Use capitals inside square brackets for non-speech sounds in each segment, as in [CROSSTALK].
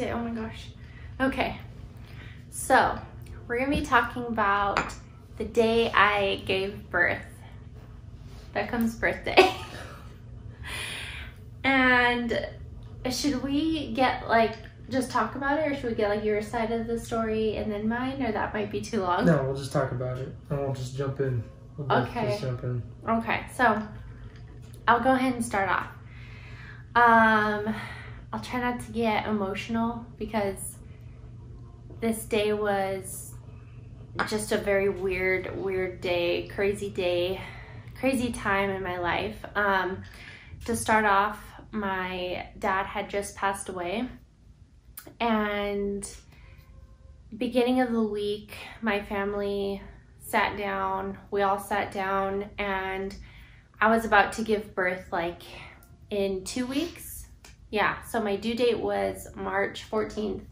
Ooh, I almost kicked it. Oh my gosh. Okay. So, we're going to be talking about the day I gave birth. Beckham's birthday. [LAUGHS] and should we get like just talk about it or should we get like your side of the story and then mine or that might be too long? No, we'll just talk about it and we'll just jump in. We'll Okay. Just jump in. Okay, so I'll go ahead and start off. Um, I'll try not to get emotional because this day was just a very weird, weird day, crazy day, crazy time in my life. Um, to start off, my dad had just passed away, and beginning of the week, my family sat down. We all sat down, and I was about to give birth like in two weeks. Yeah, so my due date was March 14th,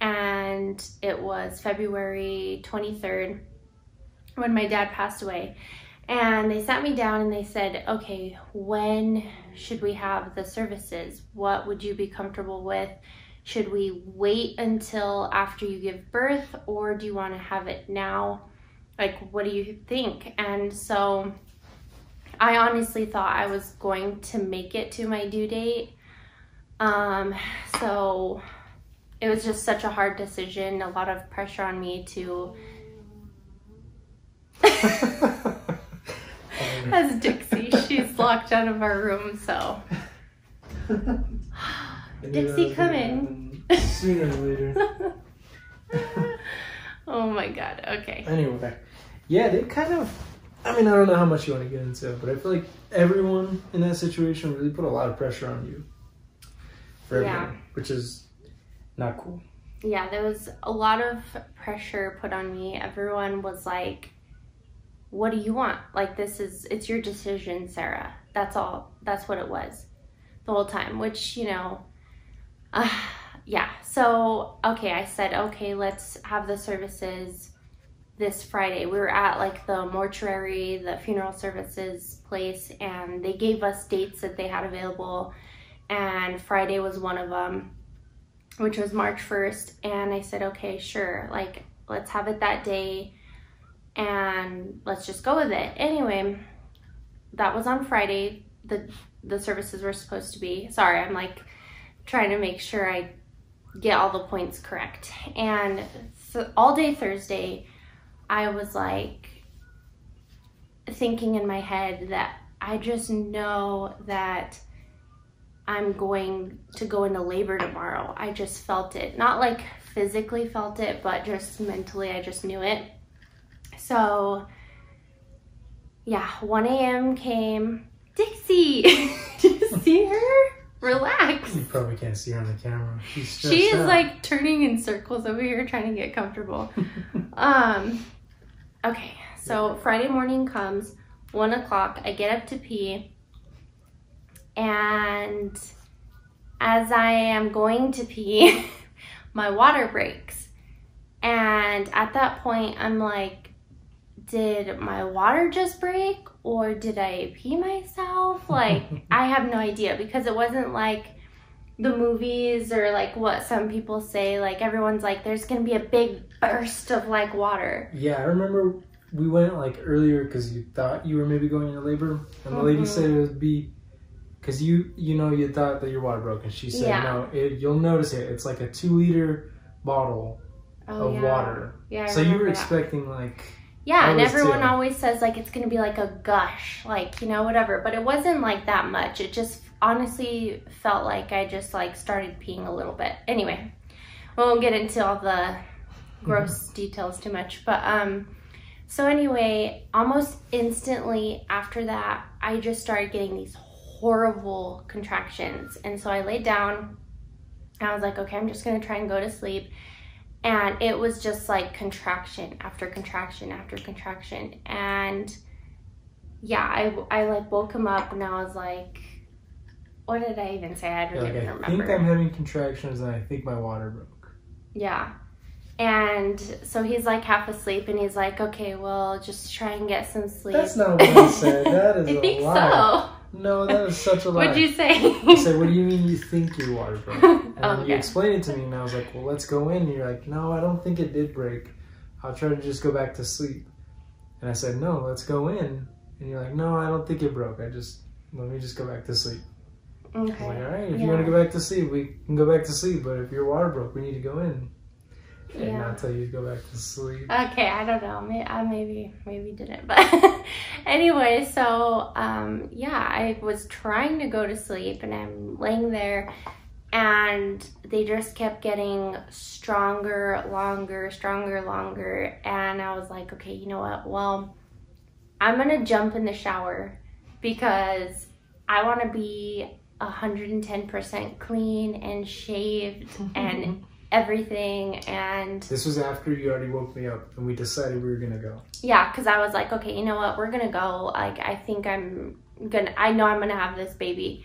and it was February 23rd when my dad passed away. And they sat me down and they said, okay, when should we have the services? What would you be comfortable with? Should we wait until after you give birth or do you want to have it now? Like, what do you think? And so I honestly thought I was going to make it to my due date. Um, so it was just such a hard decision, a lot of pressure on me to [LAUGHS] That's Dixie. She's locked out of our room, so [LAUGHS] Dixie, come in. Sooner or later. [LAUGHS] oh my god. Okay. Anyway, yeah, they kind of. I mean, I don't know how much you want to get into it, but I feel like everyone in that situation really put a lot of pressure on you. For Yeah. everyone, which is not cool. Yeah, there was a lot of pressure put on me. Everyone was like, "What do you want? Like this is it's your decision, Sarah." That's all. That's what it was the whole time, which, you know, uh, yeah. So, okay, I said, "Okay, let's have the services this Friday." We were at like the mortuary, the funeral services place, and they gave us dates that they had available, and Friday was one of them which was March 1st. And I said, okay, sure, like, let's have it that day and let's just go with it. Anyway, that was on Friday. The, the services were supposed to be. Sorry, I'm like trying to make sure I get all the points correct. And th- all day Thursday, I was like thinking in my head that I just know that I'm going to go into labor tomorrow. I just felt it. Not like physically felt it, but just mentally, I just knew it. So, yeah, 1 a.m. came. Dixie! [LAUGHS] Do you see her? Relax. You probably can't see her on the camera. She's She is out. like turning in circles over here trying to get comfortable. um, okay, so Friday morning comes, one o'clock. I get up to pee, and as I am going to pee, [LAUGHS] my water breaks. And at that point, I'm like, did my water just break or did I pee myself? [LAUGHS] Like, I have no idea because it wasn't like the movies or like what some people say. Like, everyone's like, there's gonna be a big burst of like water. Yeah, I remember we went like earlier because you thought you were maybe going into labor, and the lady Mhm. said it would be because you you know you thought that your water broke, and she said Yeah. no, it, you'll notice it. It's like a two liter bottle Oh, of yeah. water. Yeah. I so you were that. expecting like Yeah, and everyone always says like it's gonna be like a gush, like you know whatever. But it wasn't like that much. It just honestly felt like I just like started peeing a little bit. Anyway, we won't get into all the gross [LAUGHS] details too much. But um, so anyway, almost instantly after that, I just started getting these horrible contractions, and so I laid down. And I was like, okay, I'm just gonna try and go to sleep and it was just like contraction after contraction after contraction and yeah i, I like woke him up and i was like what did i even say i don't like even I remember think I'm having contractions, and I think my water broke. yeah and so he's like half asleep and he's like okay well just try and get some sleep That's not what he said. That [LAUGHS] is i a think lie. so No, that was such a [LAUGHS] lie. What'd you say? I said, "What do you mean you think your water broke?" [LAUGHS] And Oh, you explained it to me, and I was like, "Well, let's go in." And you're like, "No, I don't think it did break. I'll try to just go back to sleep." And I said, "No, let's go in." And you're like, "No, I don't think it broke. I just let me just go back to sleep." I'm like, "All right, if Yeah. you want to go back to sleep, we can go back to sleep. But if your water broke, we need to go in." And Yeah. not tell you to go back to sleep. Okay, I don't know. Maybe I maybe maybe didn't, but [LAUGHS] anyway. So um, yeah, I was trying to go to sleep, and I'm laying there, and they just kept getting stronger, longer, stronger, longer, and I was like, okay, you know what? Well, I'm gonna jump in the shower because I want to be 110% clean and shaved and [LAUGHS] everything and This was after you already woke me up, and we decided we were gonna go. yeah because i was like okay you know what? We're gonna go. Like i think i'm gonna i know i'm gonna have this baby.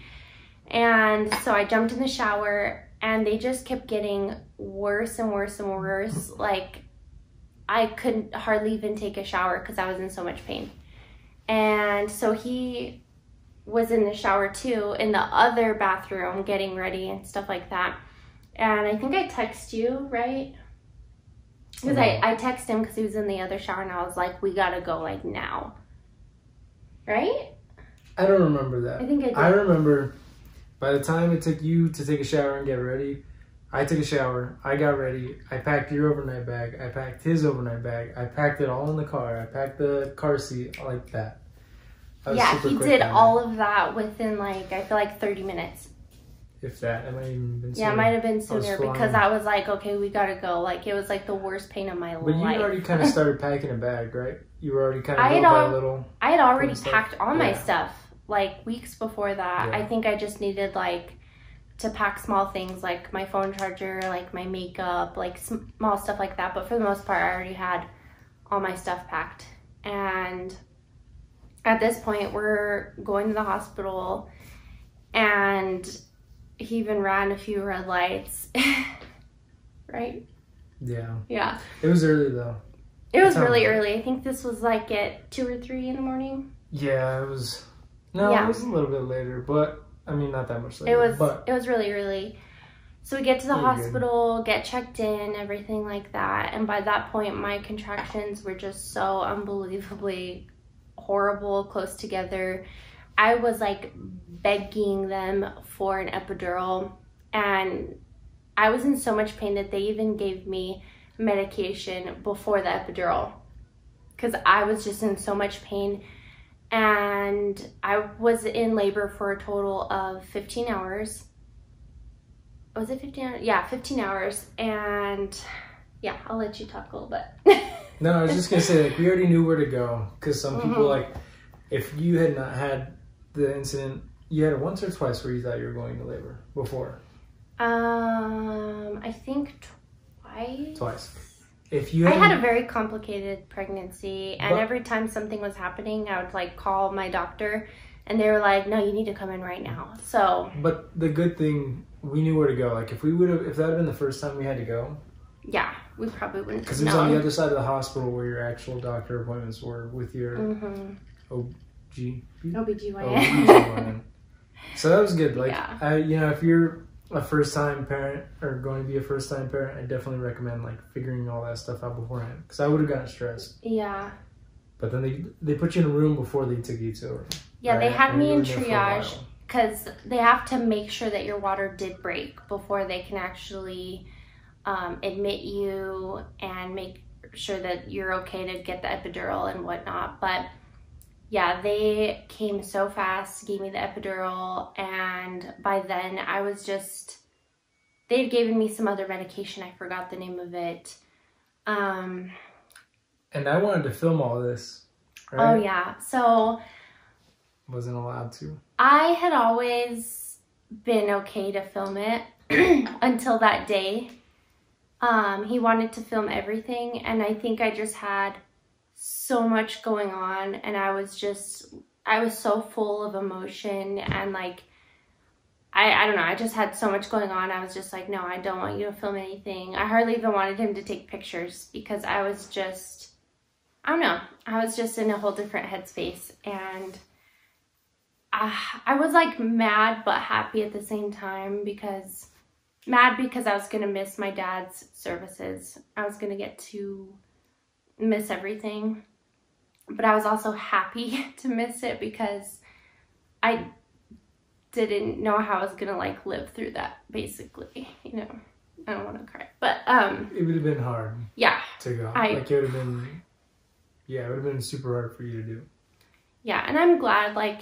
And so i jumped in the shower and they just kept getting worse and worse and worse. Like i couldn't hardly even take a shower because i was in so much pain. And so he was in the shower too in the other bathroom getting ready and stuff like that and i think i text you right because I, I texted him because he was in the other shower and I was like, we gotta go like now. Right? I don't remember that. I think I did. I remember by the time it took you to take a shower and get ready, I took a shower, I got ready, I packed your overnight bag, I packed his overnight bag, I packed it all in the car, I packed the car seat like that. Was yeah, he did all of that within like, I feel like 30 minutes. If that, it might even been Yeah, it might have been sooner flying. because I was like, okay, we gotta go. Like, it was like the worst pain of my life. But you already kind of [LAUGHS] started packing a bag, right? You were already kind of I had little by little. I had already packed all my stuff like weeks before that. Yeah. I think I just needed like to pack small things like my phone charger, like my makeup, like small stuff like that. But for the most part, I already had all my stuff packed. And at this point, we're going to the hospital, and he even ran a few red lights. [LAUGHS] right? Yeah. Yeah. It was early though. It was really early. I think this was like at two or three in the morning. Yeah, it was. No, Yeah. it was a little bit later, but I mean, not that much later. It was but it was really early. So we get to the Really good. hospital, get checked in, everything like that. And by that point my contractions were just so unbelievably horrible, close together. I was like begging them for an epidural and I was in so much pain that they even gave me medication before the epidural because I was just in so much pain and I was in labor for a total of 15 hours. Was it 15 hours? Yeah, 15 hours. And yeah, I'll let you talk a little bit. no, I was just gonna say like we already knew where to go because some people Mhm. like if you had not had the incident, you had it once or twice where you thought you were going to labor before. um, I think twice. Twice. If you I had, a very complicated pregnancy, and But- every time something was happening, I would like call my doctor, and they were like, "No, you need to come in right now." So but the good thing we knew where to go. Like if we would have, if that had been the first time we had to go, yeah, we probably wouldn't. because it was on the other side of the hospital where your actual doctor appointments were with your Mm-hmm. G. OBGYN. OBGYN. [LAUGHS] so that was good. Like Yeah. I, you know, if you're a first time parent or going to be a first time parent, I definitely recommend like figuring all that stuff out beforehand. Because I would have gotten stressed. yeah. But then they they put you in a room before they took you to. Yeah, they right? had And me in were there for a triage because they have to make sure that your water did break before they can actually um, admit you and make sure that you're okay to get the epidural and whatnot. But yeah, they came so fast, gave me the epidural, and by then I was just. They had given me some other medication. I forgot the name of it. Um, And I wanted to film all this. Oh yeah, so Wasn't allowed to. I had always been okay to film it [CLEARS THROAT] until that day. Um, he wanted to film everything, and I think I just had so much going on, and I was just, I was so full of emotion, and like, I, I don't know, I just had so much going on. I was just like, no, I don't want you to film anything. I hardly even wanted him to take pictures because I was just, I don't know, I was just in a whole different headspace, and I, I was like mad but happy at the same time because mad because I was going to miss my dad's services. I was going to get to miss everything. But I was also happy [LAUGHS] to miss it because I didn't know how I was going to like live through that basically, you know. I don't want to cry. But um It would have been hard yeah, to go. I- like it would have been. Yeah, it would have been super hard for you to do. yeah, and I'm glad like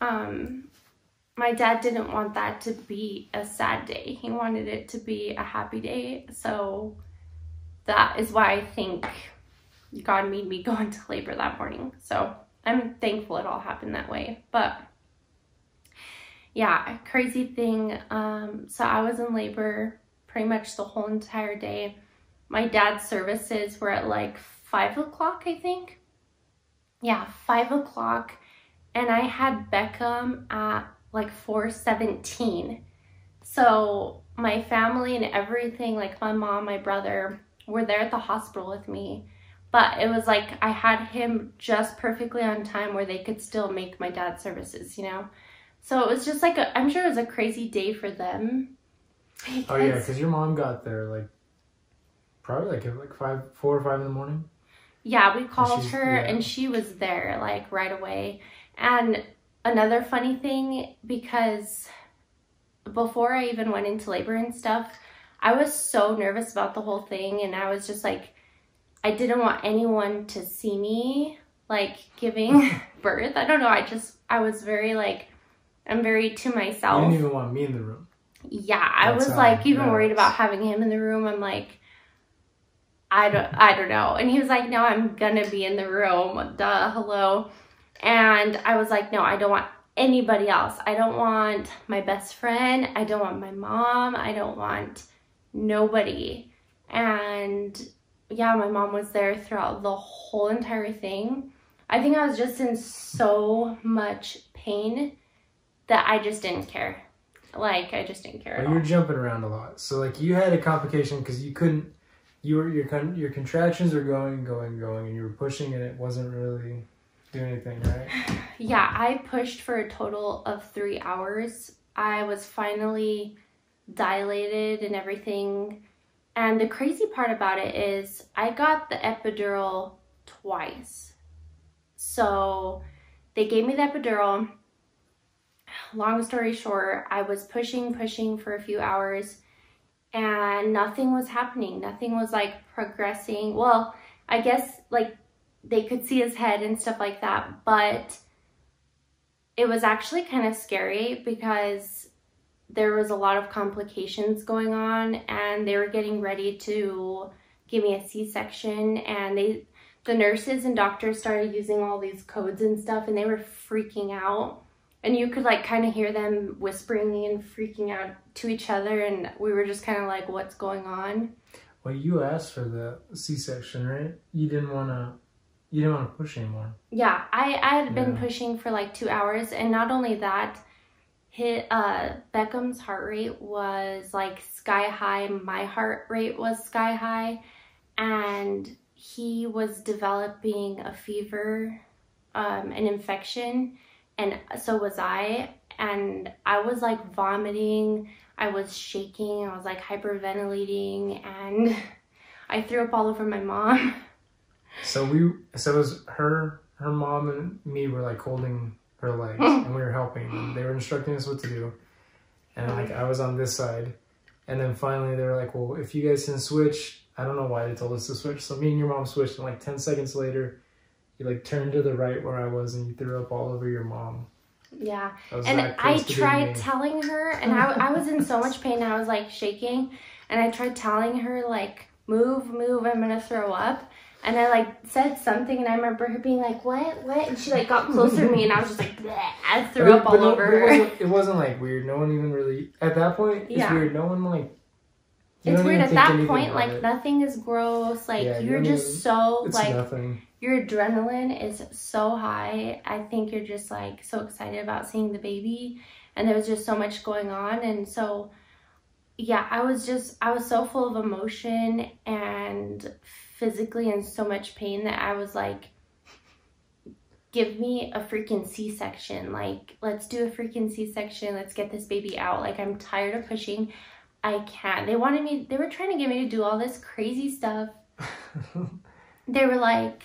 um my dad didn't want that to be a sad day. He wanted it to be a happy day. So that is why I think God made me [LAUGHS] go into labor that morning. So I'm thankful it all happened that way. But yeah, crazy thing. Um, so I was in labor pretty much the whole entire day. My dad's services were at like five o'clock, I think. Yeah, five o'clock. And I had Beckham at like 417. So my family and everything, like my mom, my brother, were there at the hospital with me. But it was like I had him just perfectly on time where they could still make my dad's services, you know? So it was just like, a, I'm sure it was a crazy day for them. Oh yeah, Because- because your mom got there like probably like at like five, four or five in the morning. Yeah, we called she's- her yeah. and she was there like right away. And another funny thing, because before I even went into labor and stuff, I was so nervous about the whole thing. And I was just like, I didn't want anyone to see me like giving [LAUGHS] birth. I don't know. I just, I was very like, I'm very to You myself. didn't even want me in the room. Yeah, I was like even worried about having him in the room. I'm like, I don't, I don't know. And he was like, No, I'm gonna be in the room. Duh, hello. And I was like, No, I don't want anybody else. I don't want my best friend. I don't want my mom. I don't want nobody. And yeah, my mom was there throughout the whole entire thing. I think I was just in so much pain that I just didn't care. Like I just didn't care Well, you're all. jumping around a lot. So like you had a complication because you couldn't. You were your con- your contractions were going, going, going, and you were pushing, and it wasn't really doing anything, right? [SIGHS] Yeah, I pushed for a total of three hours. I was finally dilated and everything. And the crazy part about it is, I got the epidural twice. So they gave me the epidural. Long story short, I was pushing, pushing for a few hours and nothing was happening. Nothing was like progressing. Well, I guess like they could see his head and stuff like that, but it was actually kind of scary because there was a lot of complications going on and they were getting ready to give me a C-section and they the nurses and doctors started using all these codes and stuff and they were freaking out and you could like kind of hear them whispering and freaking out to each other and we were just kind of like what's going on Well, you asked for the C-section, right? You didn't want to. You didn't want to push anymore. Yeah, I, I had been pushing for like two hours, and not only that, hit uh Beckham's heart rate was like sky high. My heart rate was sky high, and he was developing a fever, um, an infection, and so was I. And I was like vomiting. I was shaking. I was like hyperventilating, and [LAUGHS] I threw up all over my mom. [LAUGHS] So we, so it was her, her mom and me were like holding her legs, hmm. and we were helping. them. They were instructing us what to do, and like hmm. I was on this side, and then finally they were like, "Well, if you guys can switch, I don't know why they told us to switch." So me and your mom switched, and like ten seconds later, you like turned to the right where I was, and you threw up all over your mom. Yeah. And I close to being tried telling her, [LAUGHS] and I, I was in so much pain, I was like shaking, and I tried telling her, like, move, move, I'm gonna throw up. And I like said something, and I remember her being like, "What? What?" And she like got closer to me, and I was just like, Bleh. I threw But up all over but It wasn't, [LAUGHS] it wasn't like weird. No one even really at that point. It's Yeah. weird. No one like. you It's weird at that point, like it. nothing is gross. Like Yeah, you you're just even- so It's like nothing. your adrenaline is so high. I think you're just like so excited about seeing the baby, and there was just so much going on, and so yeah, I was just I was so full of emotion and physically in so much pain that I was like give me a freaking C-section. Like, let's do a freaking C-section. Let's get this baby out. Like, I'm tired of pushing. I can't. They wanted me, they were trying to get me to do all this crazy stuff. [LAUGHS] they were like,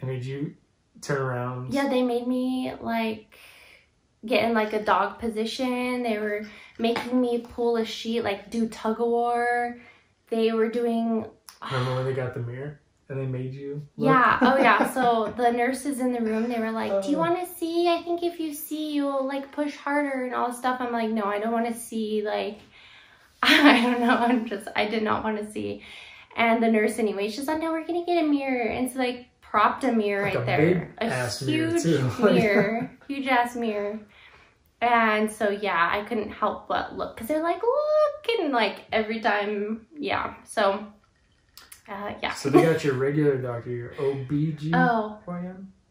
they made you turn around. Yeah, they made me like get in like a dog position. They were making me pull a sheet, like do tug of war. They were doing. Remember when they got the mirror and they made you? Look? Yeah. Oh yeah. [LAUGHS] So the nurses in the room, they were like, "Do you oh. want to see? I think if you see, you'll like push harder and all this stuff." I'm like, "No, I don't want to see." Like, [LAUGHS] I don't know. I'm just, I did not want to see. And the nurse, anyway, she's like, "No, we're gonna get a mirror." And so like propped a mirror like right a there. a huge [LAUGHS] mirror, mirror huge ass mirror. And so yeah, I couldn't help but look because they're like, look, and like every time, yeah. So uh, yeah. So they got your regular doctor, your OBG. Oh.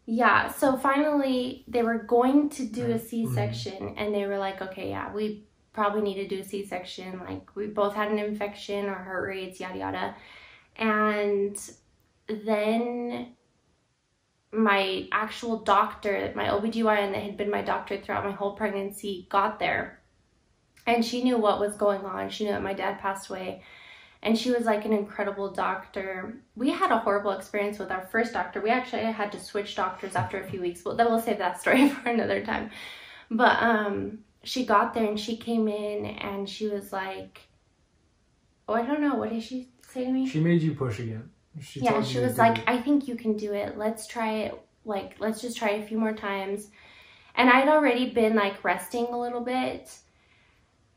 Yeah. So finally, they were going to do a C-section, mm-hmm. and they were like, okay, yeah, we probably need to do a C-section. Like we both had an infection, our heart rates, yada yada, and then my actual doctor, my OBGYN that had been my doctor throughout my whole pregnancy, got there. And she knew what was going on. She knew that my dad passed away. And she was like an incredible doctor. We had a horrible experience with our first doctor. We actually had to switch doctors after a few weeks. But then we'll save that story [LAUGHS] for another time. But um, she got there and she came in and she was like, oh, I don't know. What did she say to me? She made you push again. She yeah, she was like, I think you can do it. Let's try it. Like, let's just try it a few more times. And I'd already been like resting a little bit.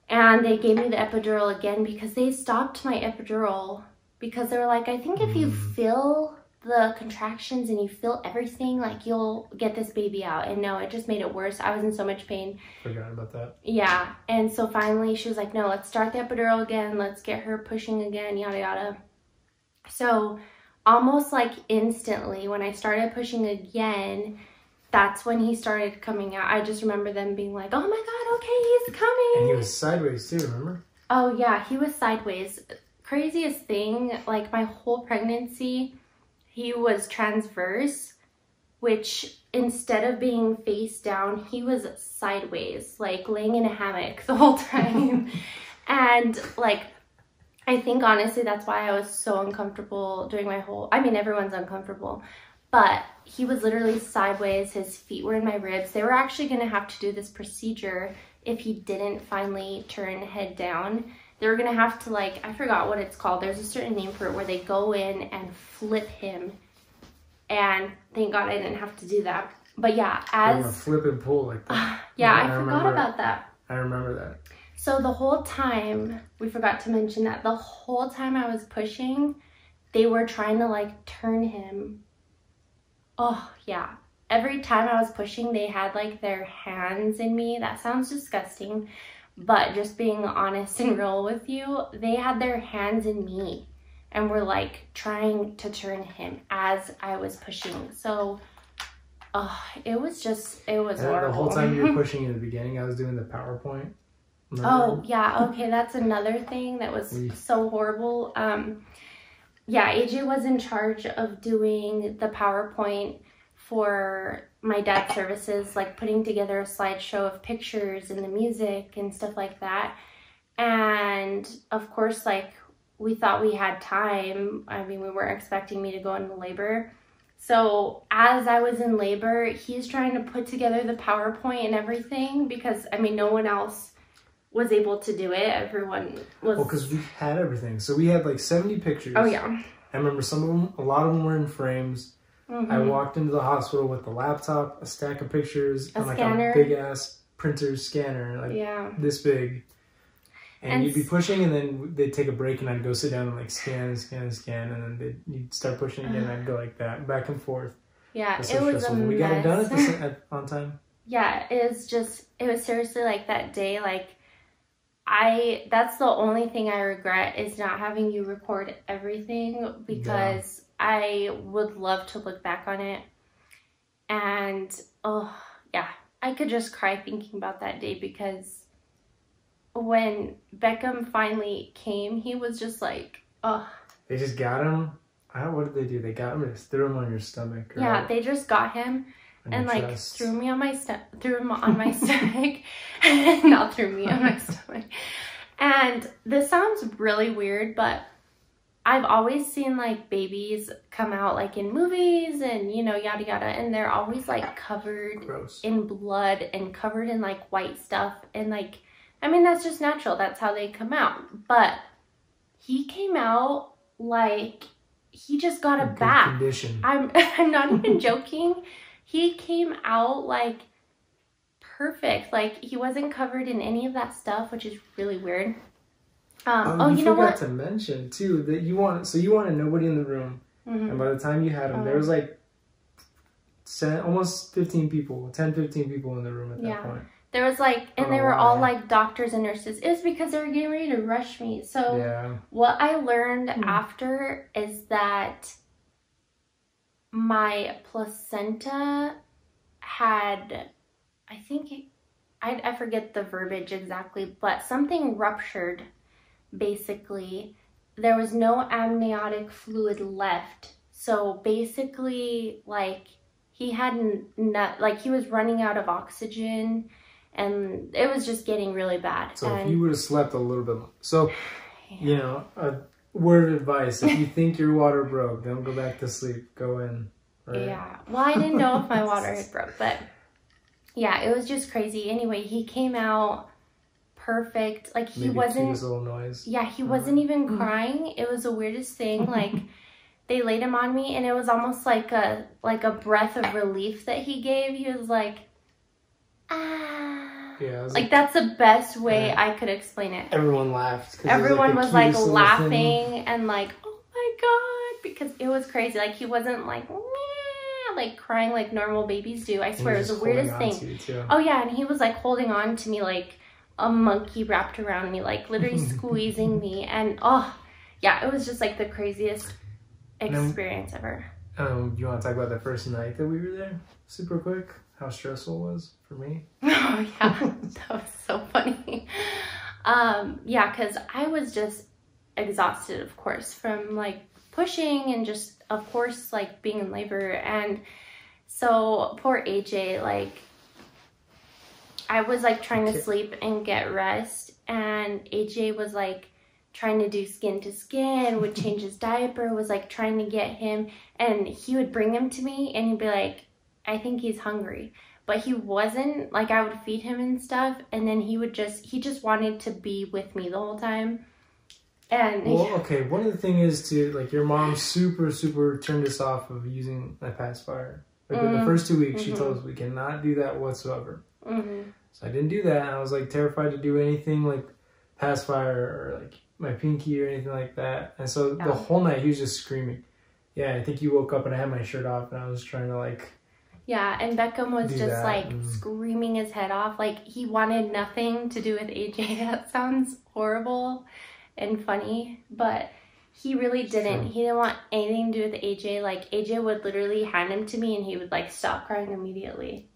And they gave me the epidural again because they stopped my epidural because they were like, I think if you mm. feel the contractions and you feel everything, like you'll get this baby out. And no, it just made it worse. I was in so much pain. Forgot about that. Yeah. And so finally she was like, no, let's start the epidural again. Let's get her pushing again, yada, yada. So almost like instantly when I started pushing again, that's when he started coming out. I just remember them being like, oh my God, okay, he's coming. And he was sideways too, remember? Oh yeah, he was sideways. Craziest thing, like my whole pregnancy, he was transverse, which instead of being face down, he was sideways, like laying in a hammock [LAUGHS] the whole time. and like I think honestly that's why I was so uncomfortable during my whole, I mean everyone's uncomfortable, but he was literally sideways, his feet were in my ribs. They were actually gonna have to do this procedure if he didn't finally turn head down. They were gonna have to like, I forgot what it's called, there's a certain name for it where they go in and flip him and thank God I didn't have to do that. But yeah, as... flip and pull like that. [SIGHS] yeah, I, I forgot remember, about that. I remember that. So the whole time, we forgot to mention that the whole time I was pushing, they were trying to like turn him. Oh, yeah. Every time I was pushing, they had like their hands in me. That sounds disgusting, but just being honest and real with you, they had their hands in me and were like trying to turn him as I was pushing. So, oh, it was just, it was and horrible. The whole time you were [LAUGHS] pushing in the beginning, I was doing the PowerPoint Remember? Oh, yeah. Okay, that's another thing that was [LAUGHS] so horrible. Um, yeah, AJ was in charge of doing the PowerPoint for my dad's services, like putting together a slideshow of pictures and the music and stuff like that. And of course, like we thought we had time. I mean, we weren't expecting me to go into labor. So as I was in labor, he's trying to put together the PowerPoint and everything because I mean, no one else was able to do it. Everyone was. Well, because we had everything. So we had like 70 pictures. Oh, yeah. I remember some of them, a lot of them were in frames. Mm-hmm. I walked into the hospital with the laptop, a stack of pictures, a and like scanner. a big ass printer scanner, like yeah. this big. And, and, you'd be pushing, and then they'd take a break, and I'd go sit down and like scan, scan, scan, and then they'd you'd start pushing again. and I'd go like that, back and forth. Yeah, it was a We got it done at the, at, on time. [LAUGHS] Yeah, it was just it was seriously like that day, like I that's the only thing I regret is not having you record everything because yeah. I would love to look back on it. And oh, yeah, I could just cry thinking about that day because when Beckham finally came, he was just like, oh. They just got him. I don't, what did they do? They got him and just threw him on your stomach. Right? Yeah, they just got him and like chest. threw me on my st- threw him on my [LAUGHS] stomach, [LAUGHS] not threw me on my stomach. And this sounds really weird, but I've always seen like babies come out like in movies and you know yada yada, and they're always like covered Gross. in blood and covered in like white stuff and like I mean that's just natural. That's how they come out. But he came out like he just got a In bath. condition. I'm [LAUGHS] I'm not even joking. He came out like perfect. Like he wasn't covered in any of that stuff, which is really weird. Um, Oh, oh, you, you know forgot what? to mention too that you want so you wanted nobody in the room, Mhm. and by the time you had him, there Oh. was like 10, almost fifteen people, 10, 15 people in the room at that point. There was like, and they were all why. like doctors and nurses. It was because they were getting ready to rush me. So Yeah, what I learned Hmm. after is that my placenta had, I think, it, I, I forget the verbiage exactly, but something ruptured basically. There was no amniotic fluid left. So basically, like, he had not, like, he was running out of oxygen and it was just getting really bad. so and if you would have slept a little bit, so [SIGHS] you know, a word of advice: if you [LAUGHS] think your water broke, don't go back to sleep. Go in. Right? Yeah. Well, I didn't know if my [LAUGHS] water had broke, but yeah, it was just crazy. Anyway, he came out perfect. Like he Maybe wasn't noise. yeah, he wasn't even Mm. crying. It was the weirdest thing. [LAUGHS] Like they laid him on me and it was almost like a like a breath of relief that he gave. He was like ah Yeah, was like that's the best way Yeah. I could explain it. everyone laughed. Everyone was like cutest little laughing thing. and like, oh my god, because it was crazy. Like he wasn't like, "Meow," like crying like normal babies do. I swear it was the weirdest thing. to you, too. Oh yeah, and he was like holding on to me like a monkey wrapped around me, like literally [LAUGHS] squeezing me. And oh yeah, it was just like the craziest And then- experience ever. Um, you want to talk about the first night that we were there, super quick? How stressful it was for me. [LAUGHS] Oh yeah, that was so funny. Um, yeah, because I was just exhausted, of course, from like pushing and just, of course, like being in labor. And so poor AJ, like, I was like trying to sleep and get rest, and AJ was like trying to do skin to skin, would change his diaper, was like trying to get him, and he would bring him to me, and he'd be like, I think he's hungry but he wasn't like I would feed him and stuff and then he would just he just wanted to be with me the whole time and Well, okay. One of the thing is to like your mom super super turned us off of using a pacifier. Like in the Mm, first two weeks, she mhm. told us we cannot do that whatsoever. Mhm. So I didn't do that. And I was like terrified to do anything like pacifier or like my pinky or anything like that. And so Yeah. the whole night he was just screaming. Yeah, I think you woke up and I had my shirt off and I was trying to like yeah and Beckham was just that, like mm. screaming his head off like he wanted nothing to do with AJ [LAUGHS] that sounds horrible and funny but he really didn't Sure. he didn't want anything to do with AJ like AJ would literally hand him to me and he would like stop crying immediately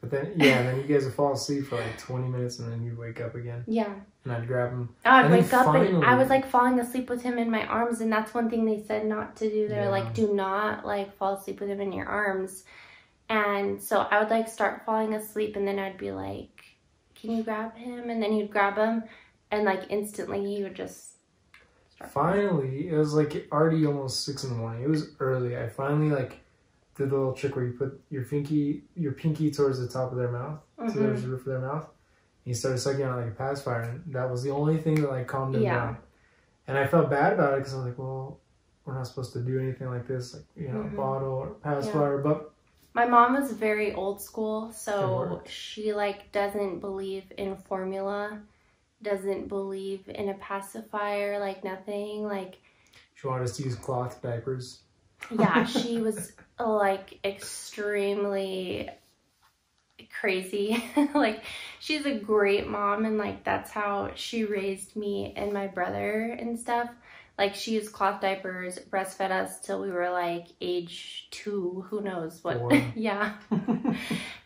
But then yeah, then you guys would fall asleep for like twenty minutes and then you'd wake up again yeah and I'd grab him. I'd And wake up and I was like falling asleep with him in my arms, and that's one thing they said not to do. They're Yeah. like, do not like fall asleep with him in your arms. And so I would like start falling asleep, and then I'd be like, can you grab him? And then he'd grab him, and like instantly he would just start. Finally, it was like already almost six in the morning. It was early. I finally like did the little trick where you put your pinky your pinky towards the top of their mouth, to the Mhm. roof of their mouth. And you started sucking on like a pacifier, and that was the only thing that like calmed them Yeah. down. And I felt bad about it because I was like, well, we're not supposed to do anything like this, like you know, Mhm. bottle or pacifier. But My mom was very old school, so she like doesn't believe in formula, doesn't believe in a pacifier, like nothing, like she wanted us to use cloth diapers. yeah, [LAUGHS] she was like extremely crazy. [LAUGHS] like she's a great mom and like that's how she raised me and my brother and stuff. Like she used cloth diapers, breastfed us till we were like age 2, who knows what. [LAUGHS] Yeah.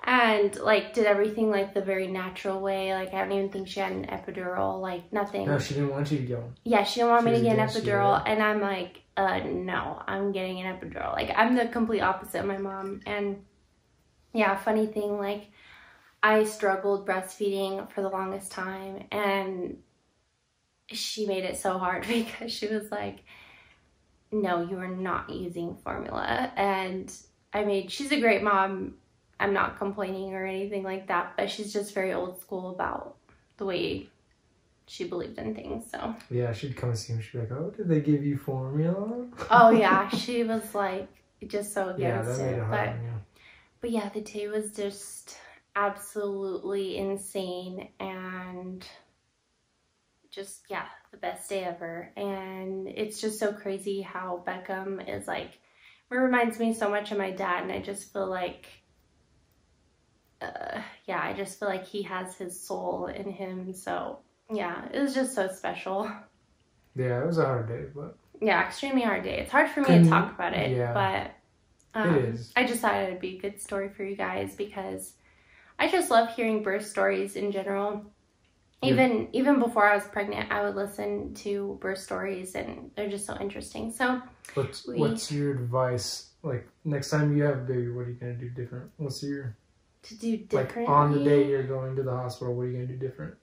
And like did everything like the very natural way. Like I don't even think she had an epidural, like nothing. no, she didn't want you to go. Yeah, she didn't want She me to get an epidural, and I'm like, uh, no, I'm getting an epidural. Like, I'm the complete opposite of my mom, and Yeah, funny thing, like I struggled breastfeeding for the longest time and she made it so hard [LAUGHS] because she was like, No, you are not using formula. And I mean, she's a great mom. I'm not complaining or anything like that, but she's just very old school about the way she believed in things. So, Yeah, she'd come and see him. She'd be like, "Oh, did they give you formula?" oh yeah, [LAUGHS] she was like just so yeah, against made it. But you. But yeah, the day was just absolutely insane and just, yeah, the best day ever. And it's just so crazy how Beckham is like, it reminds me so much of my dad. And I just feel like, uh, yeah, I just feel like he has his soul in him. So yeah, it was just so special. Yeah, it was a hard day, but Yeah, extremely hard day. It's hard for me to talk about it, yeah. but um, It is. I just thought it'd be a good story for you guys because I just love hearing birth stories in general. Even even before I was pregnant, I would listen to birth stories, and they're just so interesting. So what's we- what's your advice? Like next time you have a baby, what are you gonna do different? What's your to do like on the day you're going to the hospital? What are you gonna do different?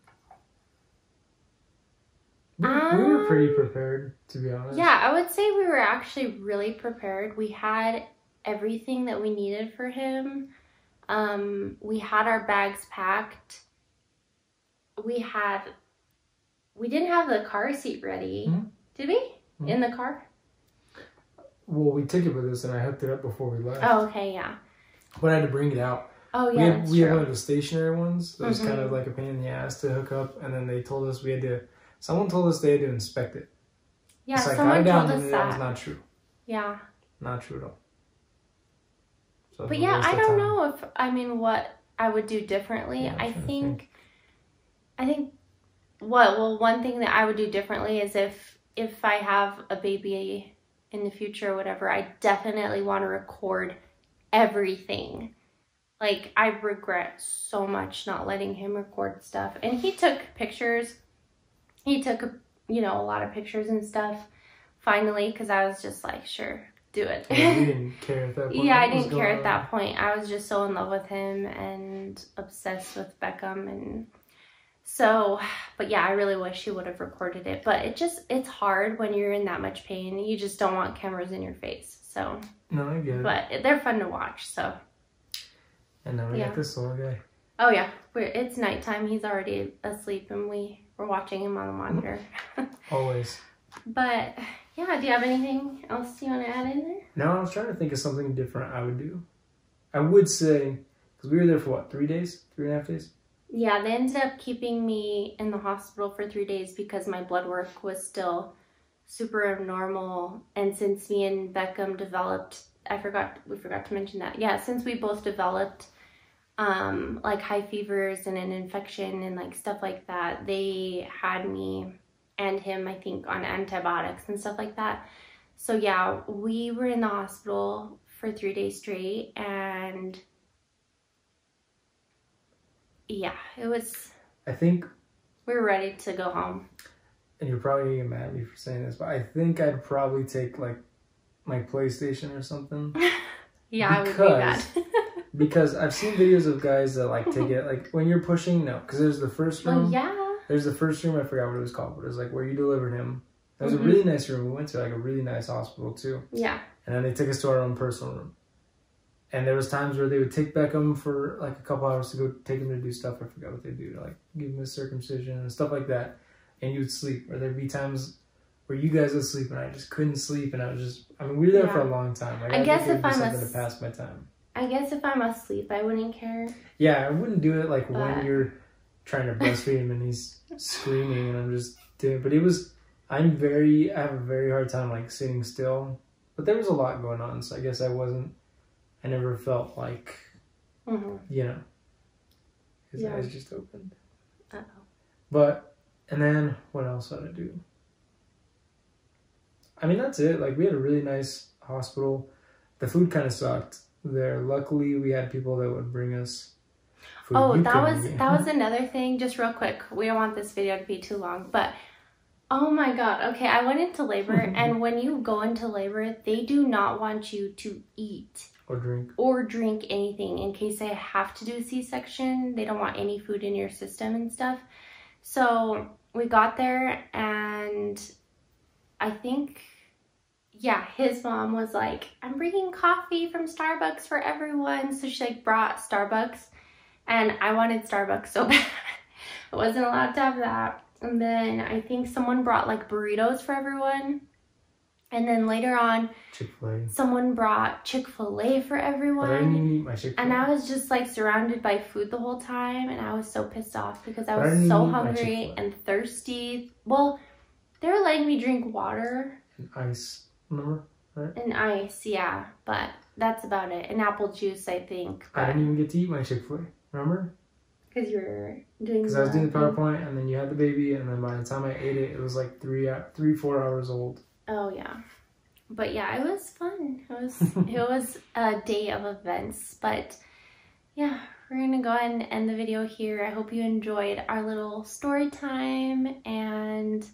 We, we were pretty Um, prepared, to be honest. Yeah, I would say we were actually really prepared. We had everything that we needed for him. Um, we had our bags packed. We had, we didn't have the car seat ready, Mhm. did we? Mhm. In the car? Well, we took it with us, and I hooked it up before we left. Oh, okay, yeah. But I had to bring it out. Oh, we yeah, had that's we had one of the stationary ones that was kind of like a pain in the ass to hook up, and then they told us we had to. Someone told us they had to inspect it. yeah, so I got someone it down, told and us that was not true. yeah. Not true at all. So But yeah, I don't time. know if I mean what I would do differently. Yeah, I think I think what well one thing that I would do differently is if if I have a baby in the future or whatever, I definitely want to record everything. Like I regret so much not letting him record stuff. And he took pictures. He took you know a lot of pictures and stuff finally cuz I was just like, sure, do it. Yeah, we didn't [LAUGHS] care at that point. Yeah, I didn't care going at that point. I was just so in love with him and obsessed with Beckham and so but yeah, I really wish he would have recorded it. But it just it's hard when you're in that much pain. You just don't want cameras in your face. So No, I get it. but they're fun to watch. So and then we yeah. got this little guy. oh yeah. We're it's nighttime. He's already asleep and we we're watching him on the monitor. [LAUGHS] Always. but yeah, do you have anything else you want to add in there? No, I was trying to think of something different I would do. I would say, because we were there for what, three days? Three and a half days? Yeah, they ended up keeping me in the hospital for three days because my blood work was still super abnormal. And since me and Beckham developed, I forgot, we forgot to mention that. Yeah, since we both developed um, like high fevers and an infection and like stuff like that, they had me and him, I think, on antibiotics and stuff like that. So yeah, we were in the hospital for three days straight and yeah, it was I think, we were ready to go home. and you're probably gonna get mad at me for saying this, but I think I'd probably take like my PlayStation or something. [LAUGHS] Yeah, I would be bad. Because- Because I've seen videos of guys that like take it like when you're pushing, no, because there's the first room. well, yeah. There's the first room, I forgot what it was called, but it was like where you delivered him. It was Mhm. a really nice room. We went to like a really nice hospital too. Yeah. And then they took us to our own personal room. And there was times where they would take Beckham for like a couple hours to go take him to do stuff. I forgot what they do, to like give him a circumcision and stuff like that. And you would sleep. Or there'd be times where you guys would sleep and I just couldn't sleep and I was just I mean we were there for a long time. Like, I think guess it if I'm something s- to pass my time. I guess if I'm asleep, I wouldn't care. Yeah, I wouldn't do it like when you're trying to breastfeed him and he's screaming and I'm just doing but it was I'm very I have a very hard time like sitting still. But there was a lot going on, so I guess I wasn't I never felt like hmm you know his Yeah. eyes just opened. Uh-oh. But and then what else did I do? I mean that's it. Like we had a really nice hospital. The food kind of sucked there. Luckily we had people that would bring us food. Oh, that was that was [LAUGHS] another thing. Just real quick, we don't want this video to be too long, but oh my god. Okay, I went into labor, [LAUGHS] and when you go into labor, they do not want you to eat or drink. or drink anything in case they have to do a C-section. They don't want any food in your system and stuff. So we got there and I think yeah, his mom was like, "I'm bringing coffee from Starbucks for everyone." So she like brought Starbucks and I wanted Starbucks so [LAUGHS] bad. I wasn't allowed to have that. And then I think someone brought like burritos for everyone. And then later on, Chick Fil A. someone brought Chick fil A for But I didn't everyone. eat my Chick Fil And I was just like surrounded by food the whole time. And I was so pissed off because I But I was didn't so even eat my hungry and thirsty. Well, they were letting me drink water and Ice. Remember? and ice, yeah. But that's about it. And apple juice, I think. I didn't even get to eat my Chick Fil A. Remember? Because you were doing Because I was doing the thing. PowerPoint, and then you had the baby, and then by the time I ate it, it was like three, three, four hours old. Oh yeah. But yeah, it was fun. It was [LAUGHS] it was a day of events. But yeah, we're gonna go ahead and end the video here. I hope you enjoyed our little story time and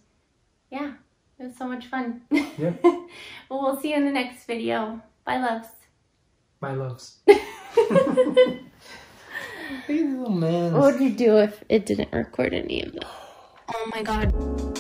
yeah, it was so much fun. Yeah. [LAUGHS] well we'll see you in the next video. Bye loves. Bye loves. [LAUGHS] Look at this little man. what would you do if it didn't record any of that? Oh my god.